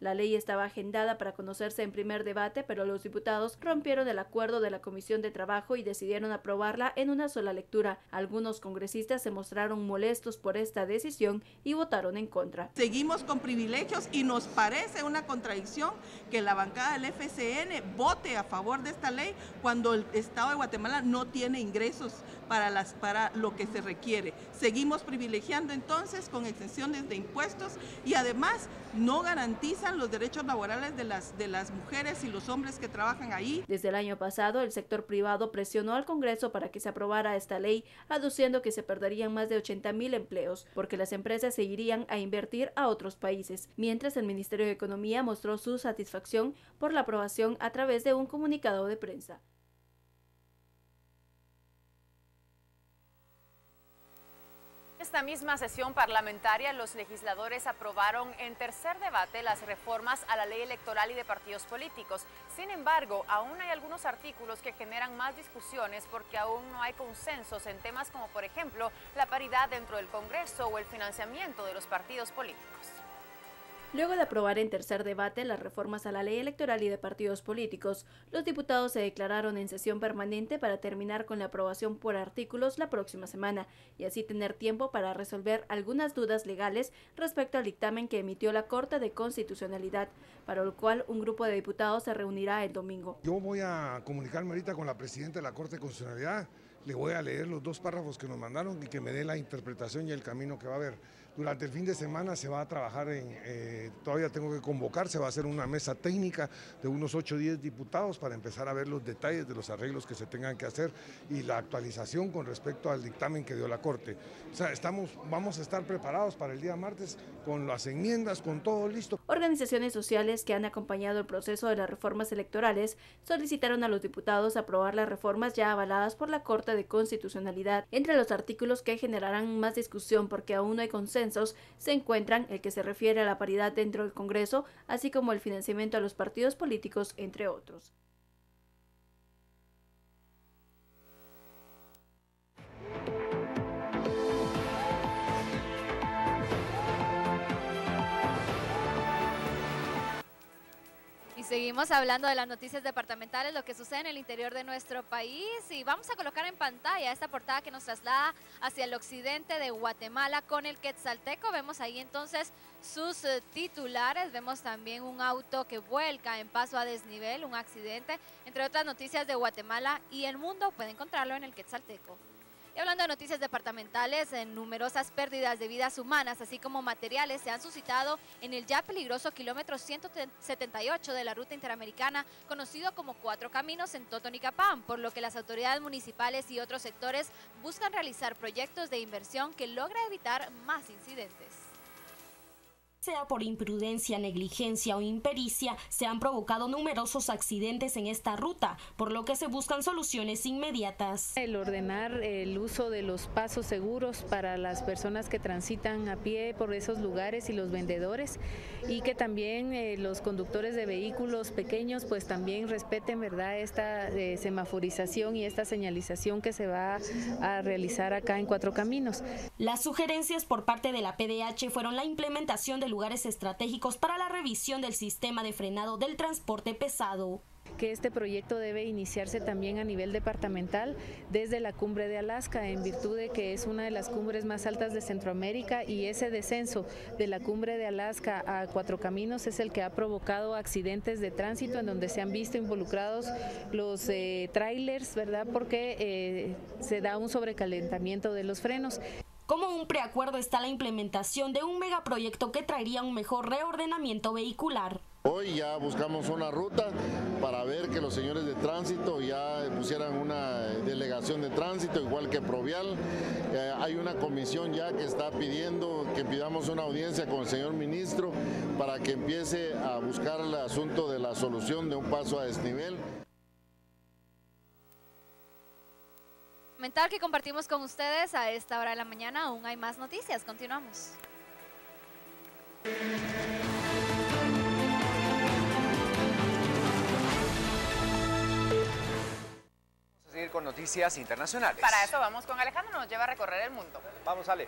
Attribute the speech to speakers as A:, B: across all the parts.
A: La ley estaba agendada para conocerse en primer debate, pero los diputados rompieron el acuerdo de la Comisión de Trabajo y decidieron aprobarla en una sola lectura. Algunos congresistas se mostraron molestos por esta decisión y votaron en contra.
B: Seguimos con privilegios y nos parece una contradicción que la bancada del FCN vote a favor de esta ley cuando el Estado de Guatemala no tiene ingresos para, las, para lo que se requiere. Seguimos privilegiando entonces con exenciones de impuestos y además no garantizan los derechos laborales de las, de las mujeres y los hombres que trabajan ahí.
A: Desde el año pasado, el sector privado presionó al Congreso para que se aprobara esta ley, aduciendo que se perderían más de 80 mil empleos, porque las empresas se irían a invertir a otros países, mientras el Ministerio de Economía mostró su satisfacción por la aprobación a través de un comunicado de prensa.
C: Esta misma sesión parlamentaria, los legisladores aprobaron en tercer debate las reformas a la ley electoral y de partidos políticos. Sin embargo, aún hay algunos artículos que generan más discusiones porque aún no hay consensos en temas como, por ejemplo, la paridad dentro del Congreso o el financiamiento de los partidos políticos.
A: Luego de aprobar en tercer debate las reformas a la ley electoral y de partidos políticos, los diputados se declararon en sesión permanente para terminar con la aprobación por artículos la próxima semana y así tener tiempo para resolver algunas dudas legales respecto al dictamen que emitió la Corte de Constitucionalidad, para el cual un grupo de diputados se reunirá el domingo.
D: Yo voy a comunicarme ahorita con la presidenta de la Corte de Constitucionalidad, le voy a leer los dos párrafos que nos mandaron y que me dé la interpretación y el camino que va a haber. Durante el fin de semana se va a trabajar en, eh, todavía tengo que convocar, se va a hacer una mesa técnica de unos 8 o 10 diputados para empezar a ver los detalles de los arreglos que se tengan que hacer y la actualización con respecto al dictamen que dio la Corte. O sea, estamos, vamos a estar preparados para el día martes con las enmiendas, con todo listo.
A: Organizaciones sociales que han acompañado el proceso de las reformas electorales solicitaron a los diputados aprobar las reformas ya avaladas por la Corte de Constitucionalidad. Entre los artículos que generarán más discusión porque aún no hay consenso se encuentran el que se refiere a la paridad dentro del Congreso, así como el financiamiento a los partidos políticos, entre otros.
E: Seguimos hablando de las noticias departamentales, lo que sucede en el interior de nuestro país y vamos a colocar en pantalla esta portada que nos traslada hacia el occidente de Guatemala con el Quetzalteco. Vemos ahí entonces sus eh, titulares, vemos también un auto que vuelca en paso a desnivel, un accidente, entre otras noticias de Guatemala y el mundo, puede encontrarlo en el Quetzalteco. Hablando de noticias departamentales, en numerosas pérdidas de vidas humanas, así como materiales, se han suscitado en el ya peligroso kilómetro 178 de la ruta interamericana, conocido como Cuatro Caminos en Totonicapán, por lo que las autoridades municipales y otros sectores buscan realizar proyectos de inversión que logre evitar más incidentes
F: sea por imprudencia, negligencia o impericia, se han provocado numerosos accidentes en esta ruta, por lo que se buscan soluciones inmediatas.
G: El ordenar el uso de los pasos seguros para las personas que transitan a pie por esos lugares y los vendedores y que también eh, los conductores de vehículos pequeños pues también respeten verdad esta eh, semaforización y esta señalización que se va a realizar acá en Cuatro Caminos.
F: Las sugerencias por parte de la PDH fueron la implementación de lugares estratégicos para la revisión del sistema de frenado del transporte pesado
G: que este proyecto debe iniciarse también a nivel departamental desde la cumbre de Alaska, en virtud de que es una de las cumbres más altas de Centroamérica y ese descenso de la cumbre de Alaska a Cuatro Caminos es el que ha provocado accidentes de tránsito en donde se han visto involucrados los eh, trailers, ¿verdad? Porque eh, se da un sobrecalentamiento de los frenos.
F: Como un preacuerdo está la implementación de un megaproyecto que traería un mejor reordenamiento vehicular.
H: Hoy ya buscamos una ruta para ver que los señores de tránsito ya pusieran una delegación de tránsito, igual que Provial. Eh, hay una comisión ya que está pidiendo que pidamos una audiencia con el señor ministro para que empiece a buscar el asunto de la solución de un paso a desnivel.
E: Comentar que compartimos con ustedes a esta hora de la mañana. Aún hay más noticias. Continuamos.
I: Vamos a seguir con noticias internacionales.
C: Para eso vamos con Alejandro, nos lleva a recorrer el mundo.
I: Vamos, Ale.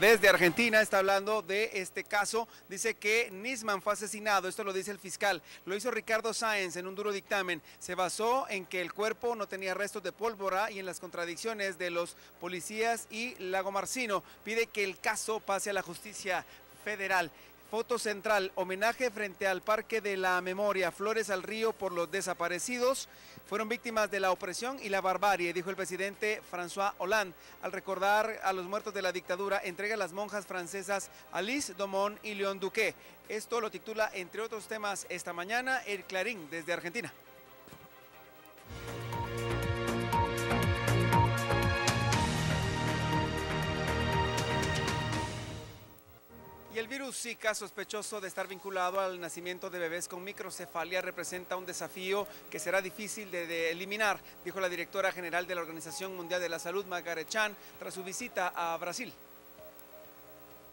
J: Desde Argentina está hablando de este caso. Dice que Nisman fue asesinado, esto lo dice el fiscal. Lo hizo Ricardo Sáenz en un duro dictamen. Se basó en que el cuerpo no tenía restos de pólvora y en las contradicciones de los policías y Lago Marcino. Pide que el caso pase a la justicia federal. Foto central, homenaje frente al Parque de la Memoria, Flores al Río por los desaparecidos. Fueron víctimas de la opresión y la barbarie, dijo el presidente François Hollande. Al recordar a los muertos de la dictadura, entrega a las monjas francesas Alice Domon y León Duque. Esto lo titula, entre otros temas, esta mañana el Clarín desde Argentina. Y el virus Zika, sospechoso de estar vinculado al nacimiento de bebés con microcefalia, representa un desafío que será difícil de, de eliminar, dijo la directora general de la Organización Mundial de la Salud, Margaret Chan, tras su visita a Brasil.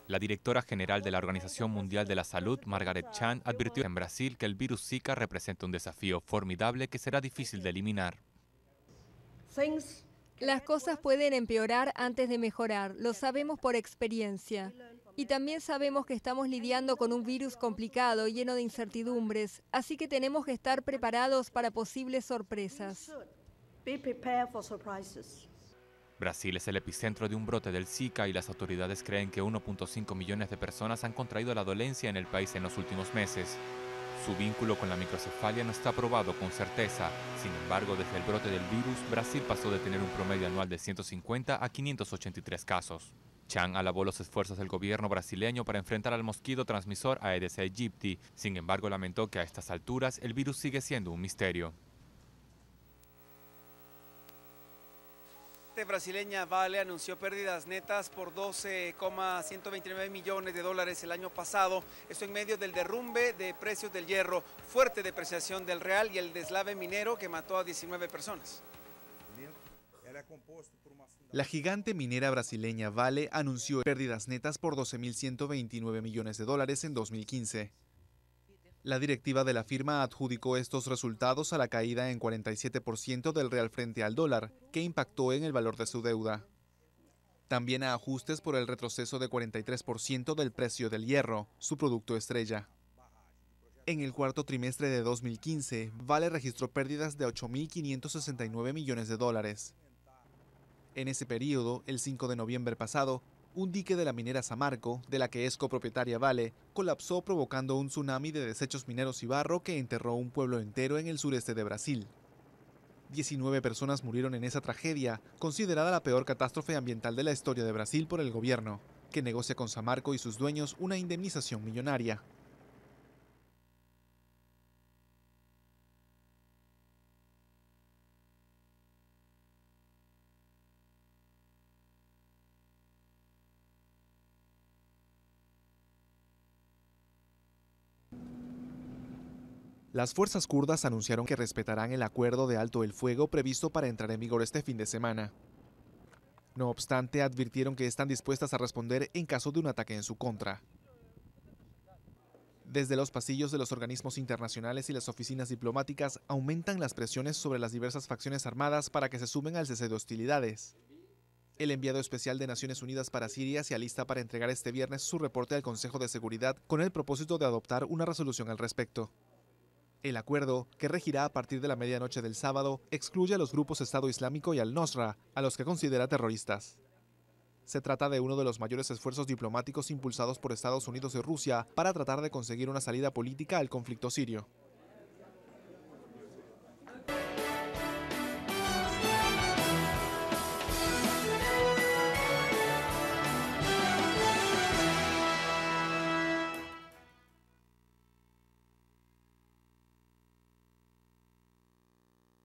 K: La directora general de la Organización Mundial de la Salud, Margaret Chan, advirtió en Brasil que el virus Zika representa un desafío formidable que será difícil de eliminar.
L: Las cosas pueden empeorar antes de mejorar, lo sabemos por experiencia. Y también sabemos que estamos lidiando con un virus complicado, lleno de incertidumbres, así que tenemos que estar preparados para posibles sorpresas.
K: Brasil es el epicentro de un brote del Zika y las autoridades creen que 1.5 millones de personas han contraído la dolencia en el país en los últimos meses. Su vínculo con la microcefalia no está probado con certeza. Sin embargo, desde el brote del virus, Brasil pasó de tener un promedio anual de 150 a 583 casos. Chan alabó los esfuerzos del gobierno brasileño para enfrentar al mosquito transmisor Aedes aegypti. Sin embargo, lamentó que a estas alturas el virus sigue siendo un misterio.
J: brasileña Vale anunció pérdidas netas por 12,129 millones de dólares el año pasado. Esto en medio del derrumbe de precios del hierro, fuerte depreciación del real y el deslave minero que mató a 19 personas.
M: La gigante minera brasileña Vale anunció pérdidas netas por 12.129 millones de dólares en 2015. La directiva de la firma adjudicó estos resultados a la caída en 47% del real frente al dólar, que impactó en el valor de su deuda. También a ajustes por el retroceso de 43% del precio del hierro, su producto estrella. En el cuarto trimestre de 2015, Vale registró pérdidas de 8.569 millones de dólares. En ese periodo, el 5 de noviembre pasado, un dique de la minera Samarco, de la que es copropietaria Vale, colapsó provocando un tsunami de desechos mineros y barro que enterró un pueblo entero en el sureste de Brasil. 19 personas murieron en esa tragedia, considerada la peor catástrofe ambiental de la historia de Brasil por el gobierno, que negocia con Samarco y sus dueños una indemnización millonaria. Las fuerzas kurdas anunciaron que respetarán el acuerdo de alto el fuego previsto para entrar en vigor este fin de semana. No obstante, advirtieron que están dispuestas a responder en caso de un ataque en su contra. Desde los pasillos de los organismos internacionales y las oficinas diplomáticas aumentan las presiones sobre las diversas facciones armadas para que se sumen al cese de hostilidades. El enviado especial de Naciones Unidas para Siria se alista para entregar este viernes su reporte al Consejo de Seguridad con el propósito de adoptar una resolución al respecto. El acuerdo, que regirá a partir de la medianoche del sábado, excluye a los grupos Estado Islámico y al-Nosra, a los que considera terroristas. Se trata de uno de los mayores esfuerzos diplomáticos impulsados por Estados Unidos y Rusia para tratar de conseguir una salida política al conflicto sirio.